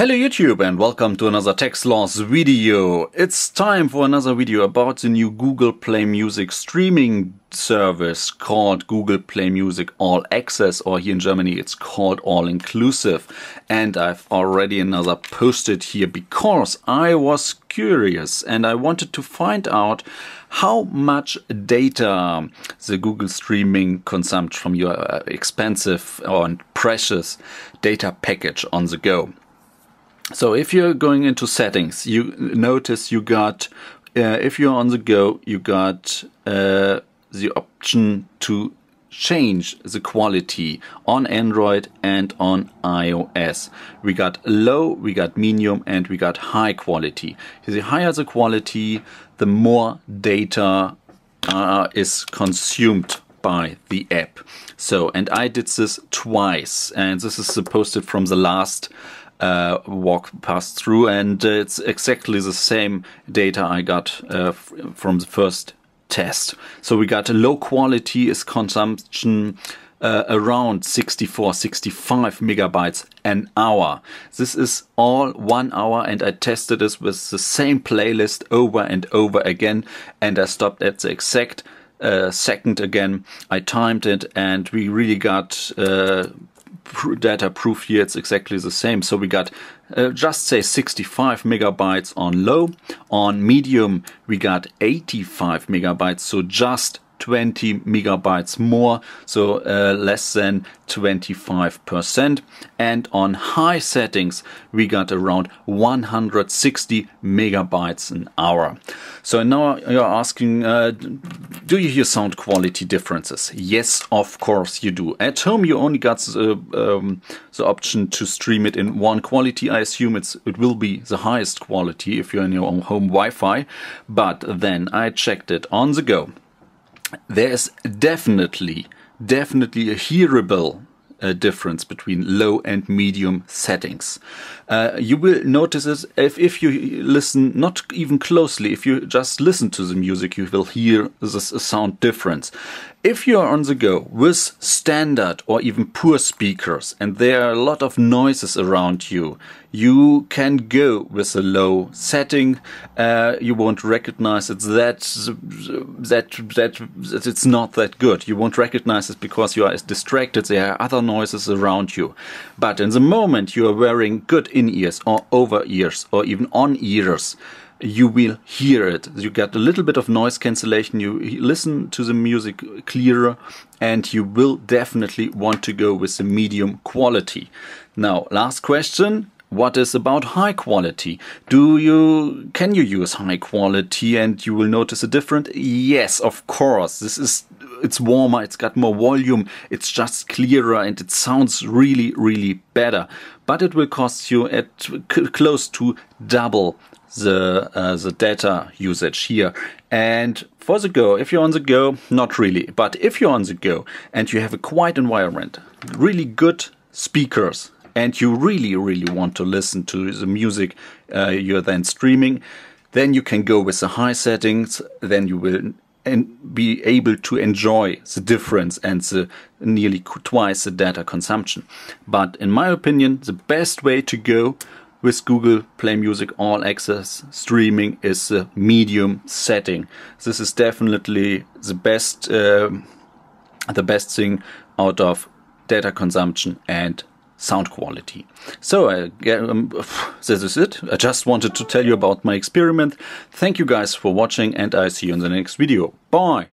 Hello YouTube and welcome to another TechSloth video. It's time for another video about the new Google Play Music streaming service called Google Play Music All Access or here in Germany it's called All Inclusive and I've already another posted here because I was curious and I wanted to find out how much data the Google streaming consumes from your uh, expensive or precious data package on the go. So if you're going into settings, you notice you got, uh, if you're on the go, you got uh, the option to change the quality on Android and on iOS. We got low, we got medium, and we got high quality. The higher the quality, the more data uh, is consumed by the app. So, and I did this twice, and this is posted from the last uh, walk passed through, and uh, it's exactly the same data I got uh, from the first test. So we got a low quality is consumption uh, around 64, 65 megabytes an hour. This is all one hour, and I tested this with the same playlist over and over again, and I stopped at the exact uh, second again. I timed it, and we really got uh, data proof here it's exactly the same. So we got uh, just say 65 megabytes on low. On medium we got 85 megabytes. So just 20 megabytes more, so uh, less than 25%. And on high settings, we got around 160 megabytes an hour. So now you're asking, uh, do you hear sound quality differences? Yes, of course you do. At home, you only got the, um, the option to stream it in one quality. I assume it's it will be the highest quality if you're in your own home Wi-Fi. But then I checked it on the go there's definitely, definitely a hearable uh, difference between low and medium settings. Uh, you will notice it if, if you listen not even closely, if you just listen to the music, you will hear the sound difference. If you are on the go with standard or even poor speakers and there are a lot of noises around you, you can go with a low setting. Uh, you won't recognize it's that, that, that, that it's not that good. You won't recognize it because you are distracted. There are other noises around you. But in the moment you are wearing good in-ears or over-ears or even on-ears, you will hear it. You get a little bit of noise cancellation. You listen to the music clearer, and you will definitely want to go with the medium quality. Now, last question. What is about high quality? Do you can you use high quality and you will notice a difference? Yes, of course. This is it's warmer, it's got more volume, it's just clearer and it sounds really really better. But it will cost you at close to double the uh, the data usage here. And for the go, if you're on the go, not really. But if you're on the go and you have a quiet environment, really good speakers, and you really really want to listen to the music uh, you're then streaming, then you can go with the high settings. Then you will and be able to enjoy the difference and the nearly twice the data consumption. But in my opinion, the best way to go with Google Play Music All Access streaming is the medium setting. This is definitely the best, uh, the best thing out of data consumption and sound quality. So uh, um, this is it. I just wanted to tell you about my experiment. Thank you guys for watching and I see you in the next video. Bye!